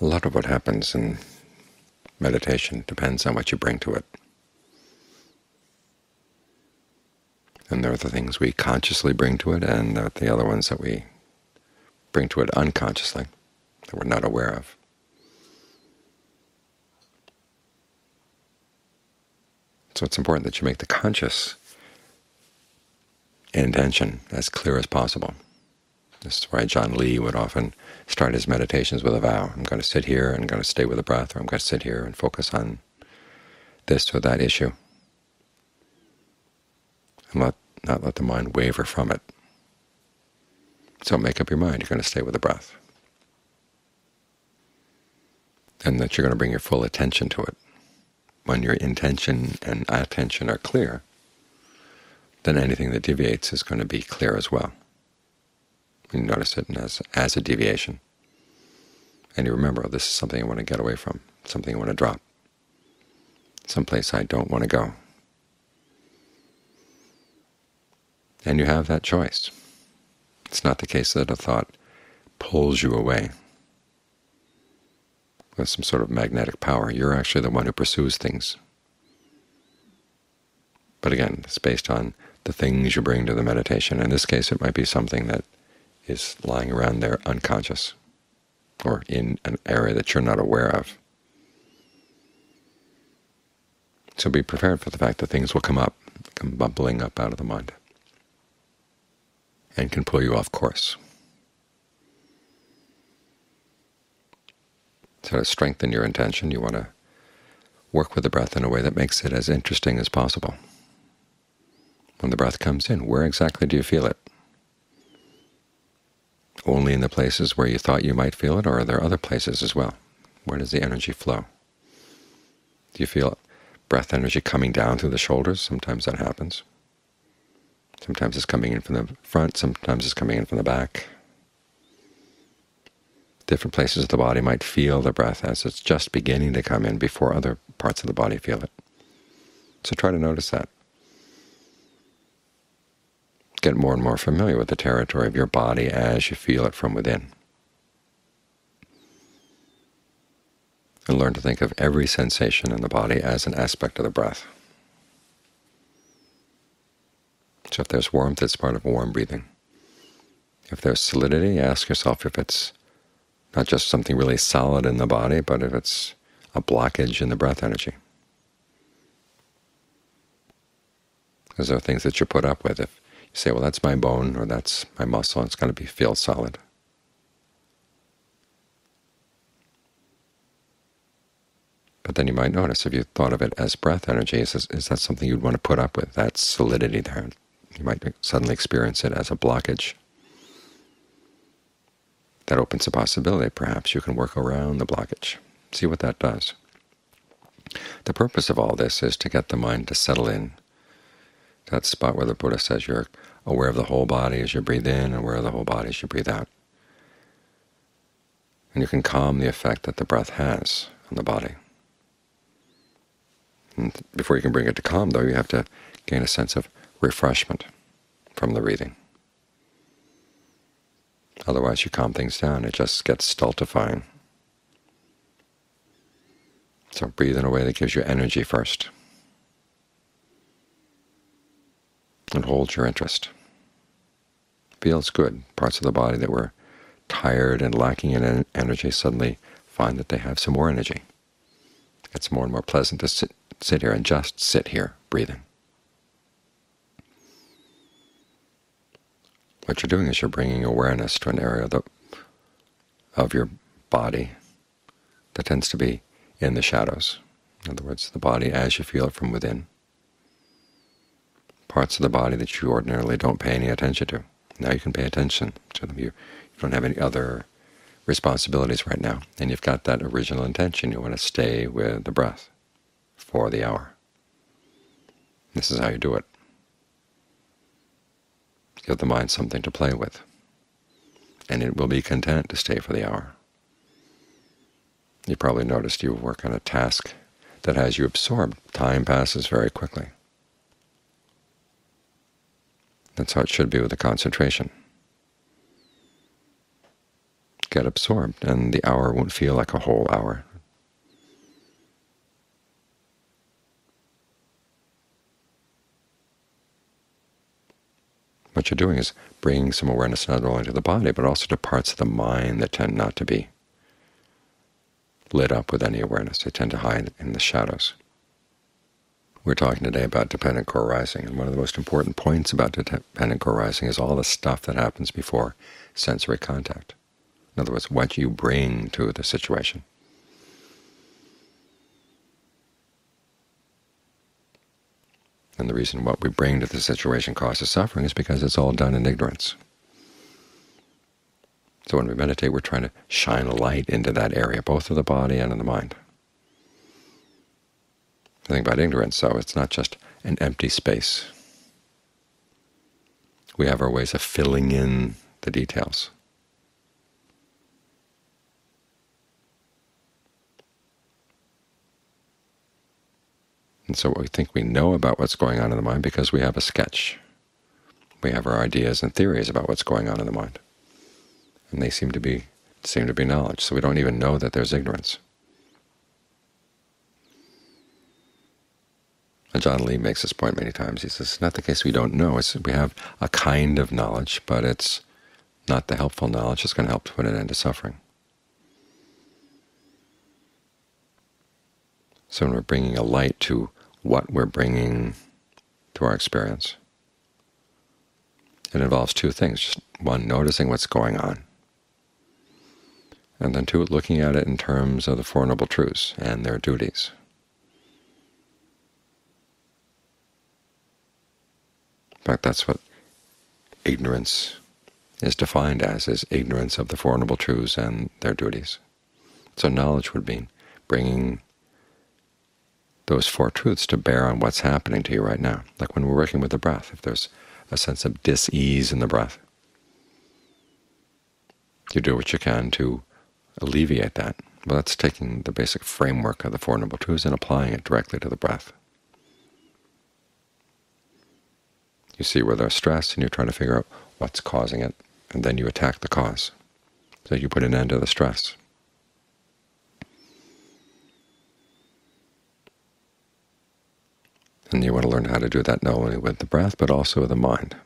A lot of what happens in meditation depends on what you bring to it. And there are the things we consciously bring to it, and there are the other ones that we bring to it unconsciously, that we're not aware of. So it's important that you make the conscious intention as clear as possible. This is why Ajaan Lee would often start his meditations with a vow. I'm going to sit here and I'm going to stay with the breath, or I'm going to sit here and focus on this or that issue, and let, not let the mind waver from it. So make up your mind you're going to stay with the breath, and that you're going to bring your full attention to it. When your intention and attention are clear, then anything that deviates is going to be clear as well. You notice it as, as a deviation. And you remember, oh, this is something I want to get away from, something I want to drop, someplace I don't want to go. And you have that choice. It's not the case that a thought pulls you away with some sort of magnetic power. You're actually the one who pursues things. But again, it's based on the things you bring to the meditation. In this case, it might be something that is lying around there unconscious or in an area that you're not aware of. So be prepared for the fact that things will come up, come bubbling up out of the mind, and can pull you off course. So to strengthen your intention, you want to work with the breath in a way that makes it as interesting as possible. When the breath comes in, where exactly do you feel it? Only in the places where you thought you might feel it, or are there other places as well? Where does the energy flow? Do you feel breath energy coming down through the shoulders? Sometimes that happens. Sometimes it's coming in from the front, sometimes it's coming in from the back. Different places of the body might feel the breath as it's just beginning to come in before other parts of the body feel it. So try to notice that get more and more familiar with the territory of your body as you feel it from within. And learn to think of every sensation in the body as an aspect of the breath. So if there's warmth, it's part of warm breathing. If there's solidity, ask yourself if it's not just something really solid in the body, but if it's a blockage in the breath energy. Because there are things that you put up with. If say, well, that's my bone or that's my muscle. It's going to be feel solid. But then you might notice if you thought of it as breath energy, is, is that something you'd want to put up with, that solidity there? You might suddenly experience it as a blockage. That opens a possibility. Perhaps you can work around the blockage, see what that does. The purpose of all this is to get the mind to settle in that spot where the Buddha says you're aware of the whole body as you breathe in and aware of the whole body as you breathe out. And you can calm the effect that the breath has on the body. And before you can bring it to calm, though, you have to gain a sense of refreshment from the breathing. Otherwise you calm things down, it just gets stultifying. So breathe in a way that gives you energy first. And holds your interest. Feels good. Parts of the body that were tired and lacking in energy suddenly find that they have some more energy. It's more and more pleasant to sit, sit here and just sit here, breathing. What you're doing is you're bringing awareness to an area the, of your body that tends to be in the shadows. In other words, the body as you feel it from within parts of the body that you ordinarily don't pay any attention to. Now you can pay attention to them. You, you don't have any other responsibilities right now, and you've got that original intention. You want to stay with the breath for the hour. This is how you do it. Give the mind something to play with, and it will be content to stay for the hour. You probably noticed you work on a task that has you absorbed. Time passes very quickly. That's how it should be with the concentration. get absorbed, and the hour won't feel like a whole hour. What you're doing is bringing some awareness not only to the body, but also to parts of the mind that tend not to be lit up with any awareness. They tend to hide in the shadows. We're talking today about dependent co-arising, and one of the most important points about dependent co-arising is all the stuff that happens before sensory contact. In other words, what you bring to the situation. And the reason what we bring to the situation causes suffering is because it's all done in ignorance. So when we meditate, we're trying to shine a light into that area, both of the body and of the mind. The thing about ignorance, though, it's not just an empty space. We have our ways of filling in the details. And so we think we know about what's going on in the mind because we have a sketch. We have our ideas and theories about what's going on in the mind and they seem to be seem to be knowledge. So we don't even know that there's ignorance. And Ajaan Lee makes this point many times. He says it's not the case we don't know. It's, we have a kind of knowledge, but it's not the helpful knowledge that's going to help to put an end to suffering. So when we're bringing a light to what we're bringing to our experience, it involves two things. Just one, noticing what's going on, and then two, looking at it in terms of the Four Noble Truths and their duties. In fact, that's what ignorance is defined as, is ignorance of the Four Noble Truths and their duties. So knowledge would mean bringing those four truths to bear on what's happening to you right now. Like when we're working with the breath, if there's a sense of dis-ease in the breath, you do what you can to alleviate that? Well, that's taking the basic framework of the Four Noble Truths and applying it directly to the breath. You see where there's stress, and you try to figure out what's causing it, and then you attack the cause. So you put an end to the stress. And you want to learn how to do that not only with the breath, but also with the mind.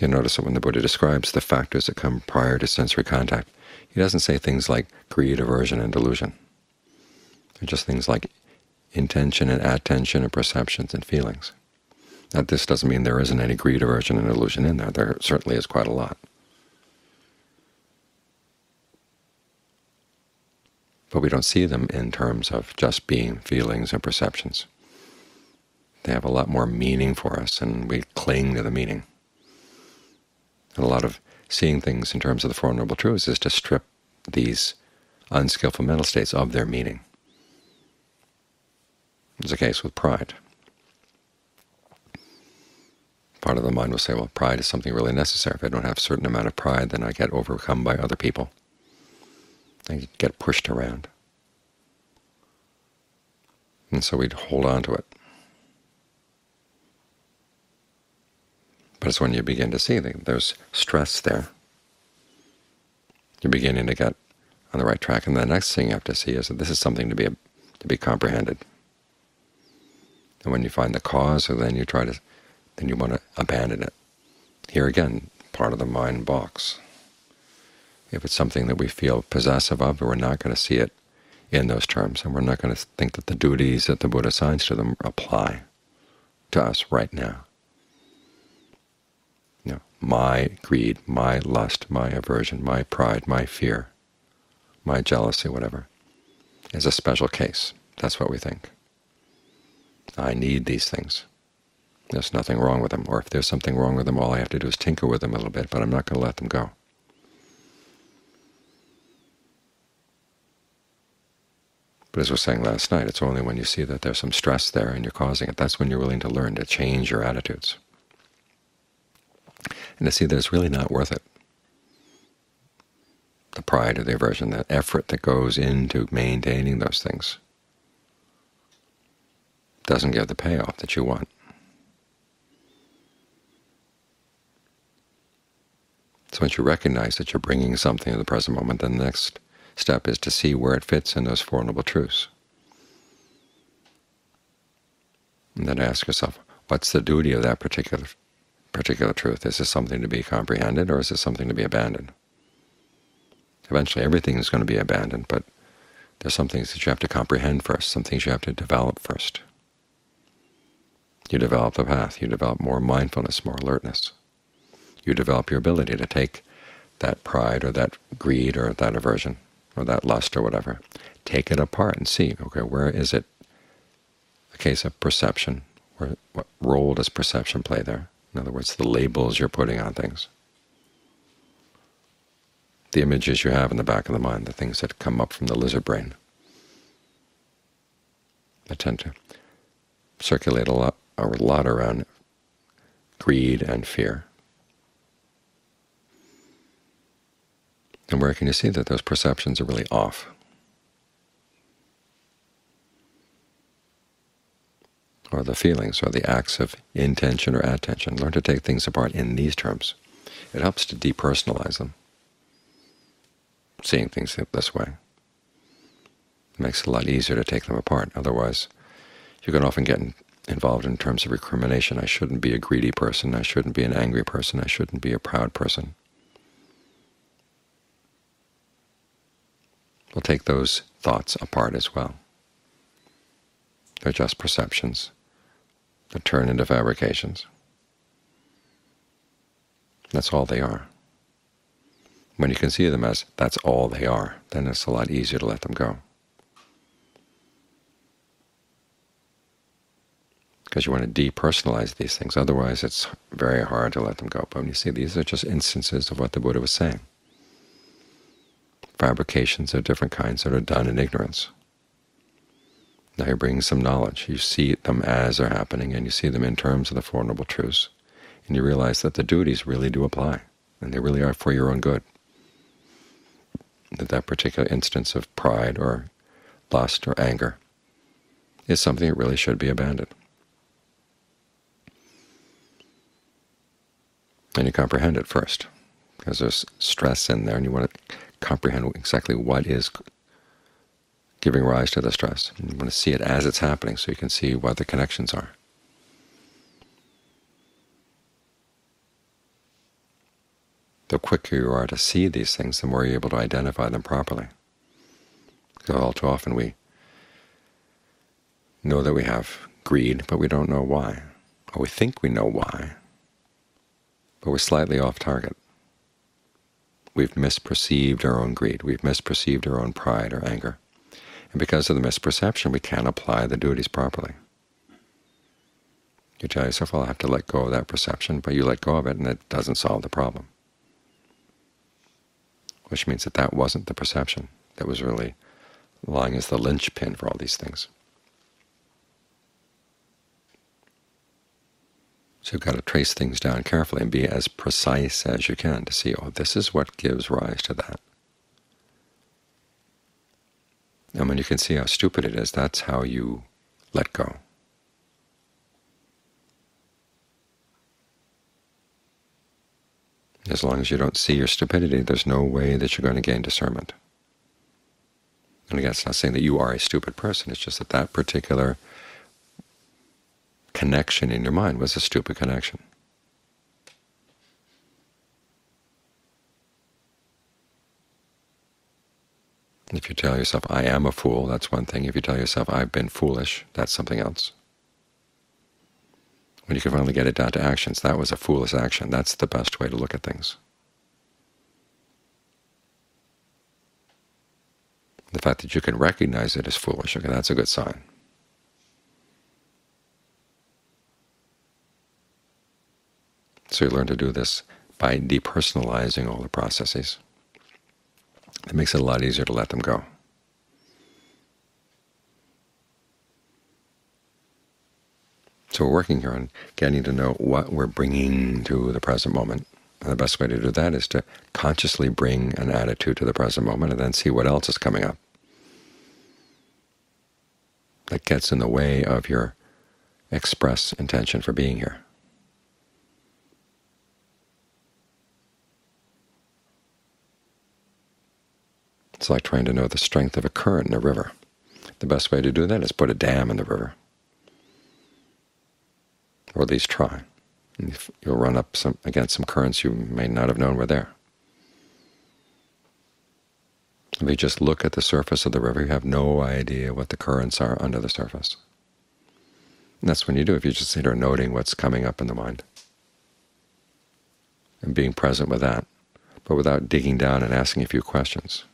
you notice that when the Buddha describes the factors that come prior to sensory contact, he doesn't say things like greed, aversion, and delusion. They're just things like intention and attention and perceptions and feelings. Now, this doesn't mean there isn't any greed, aversion, and illusion in there. There certainly is quite a lot. But we don't see them in terms of just being feelings and perceptions. They have a lot more meaning for us, and we cling to the meaning. And a lot of seeing things in terms of the Four Noble Truths is to strip these unskillful mental states of their meaning. It's the case with pride. Part of the mind will say, well, pride is something really necessary. If I don't have a certain amount of pride, then I get overcome by other people. I get pushed around. And so we'd hold on to it. But it's when you begin to see that there's stress there. You're beginning to get on the right track, and the next thing you have to see is that this is something to be to be comprehended. And when you find the cause, so then you try to, then you want to abandon it. Here again, part of the mind balks. If it's something that we feel possessive of, we're not going to see it in those terms, and we're not going to think that the duties that the Buddha assigns to them apply to us right now my greed, my lust, my aversion, my pride, my fear, my jealousy, whatever, is a special case. That's what we think. I need these things. There's nothing wrong with them. Or if there's something wrong with them, all I have to do is tinker with them a little bit, but I'm not going to let them go. But as we were saying last night, it's only when you see that there's some stress there and you're causing it, that's when you're willing to learn to change your attitudes and to see that it's really not worth it. The pride or the aversion, that effort that goes into maintaining those things doesn't give the payoff that you want. So once you recognize that you're bringing something to the present moment, then the next step is to see where it fits in those Four Noble Truths. And then ask yourself, what's the duty of that particular particular truth? Is this something to be comprehended, or is this something to be abandoned? Eventually everything is going to be abandoned, but there's some things that you have to comprehend first, some things you have to develop first. You develop the path. You develop more mindfulness, more alertness. You develop your ability to take that pride or that greed or that aversion or that lust or whatever, take it apart and see, okay, where is it a case of perception? What role does perception play there? In other words, the labels you're putting on things the images you have in the back of the mind, the things that come up from the lizard brain. that tend to circulate a lot, a lot around greed and fear. And where can you see that those perceptions are really off? Or the feelings, or the acts of intention or attention. Learn to take things apart in these terms. It helps to depersonalize them seeing things this way. It makes it a lot easier to take them apart. Otherwise, you can often get involved in terms of recrimination. I shouldn't be a greedy person. I shouldn't be an angry person. I shouldn't be a proud person. We'll take those thoughts apart as well. They're just perceptions that turn into fabrications. That's all they are. When you can see them as that's all they are, then it's a lot easier to let them go. Because you want to depersonalize these things. Otherwise, it's very hard to let them go. But when you see these are just instances of what the Buddha was saying, fabrications of different kinds that are done in ignorance. Now you're bringing some knowledge. You see them as they're happening, and you see them in terms of the Four Noble Truths, and you realize that the duties really do apply, and they really are for your own good that that particular instance of pride or lust or anger is something that really should be abandoned. And you comprehend it first, because there's stress in there, and you want to comprehend exactly what is giving rise to the stress. You want to see it as it's happening so you can see what the connections are. the quicker you are to see these things, the more you're able to identify them properly. Because all too often we know that we have greed, but we don't know why. Or we think we know why, but we're slightly off target. We've misperceived our own greed. We've misperceived our own pride or anger. And because of the misperception, we can't apply the duties properly. You tell yourself, well, I have to let go of that perception, but you let go of it, and it doesn't solve the problem which means that that wasn't the perception that was really lying as the linchpin for all these things. So you've got to trace things down carefully and be as precise as you can to see, oh, this is what gives rise to that. And when you can see how stupid it is, that's how you let go. As long as you don't see your stupidity, there's no way that you're going to gain discernment. And again, it's not saying that you are a stupid person. It's just that that particular connection in your mind was a stupid connection. If you tell yourself, I am a fool, that's one thing. If you tell yourself, I've been foolish, that's something else when you can finally get it down to actions, that was a foolish action. That's the best way to look at things. The fact that you can recognize it as foolish, okay, that's a good sign. So you learn to do this by depersonalizing all the processes. It makes it a lot easier to let them go. So we're working here on getting to know what we're bringing to the present moment. And the best way to do that is to consciously bring an attitude to the present moment and then see what else is coming up that gets in the way of your express intention for being here. It's like trying to know the strength of a current in a river. The best way to do that is put a dam in the river, or at least try. You'll run up some, against some currents you may not have known were there. If you just look at the surface of the river, you have no idea what the currents are under the surface. And that's when you do if you just sit there noting what's coming up in the mind and being present with that, but without digging down and asking a few questions,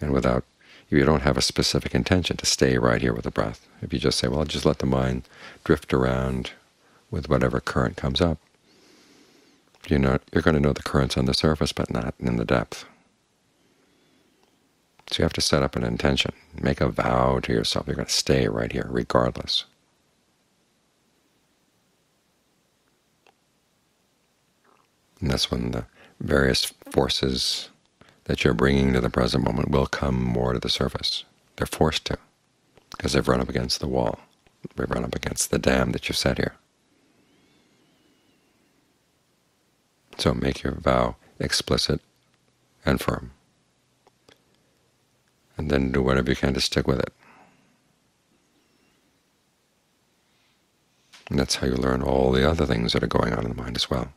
and without if you don't have a specific intention to stay right here with the breath. If you just say, well, just let the mind drift around with whatever current comes up, you know, you're going to know the currents on the surface, but not in the depth. So you have to set up an intention, make a vow to yourself. You're going to stay right here regardless. And that's when the various forces that you're bringing to the present moment will come more to the surface. They're forced to, because they've run up against the wall. They've run up against the dam that you've set here. So make your vow explicit and firm, and then do whatever you can to stick with it. And that's how you learn all the other things that are going on in the mind as well.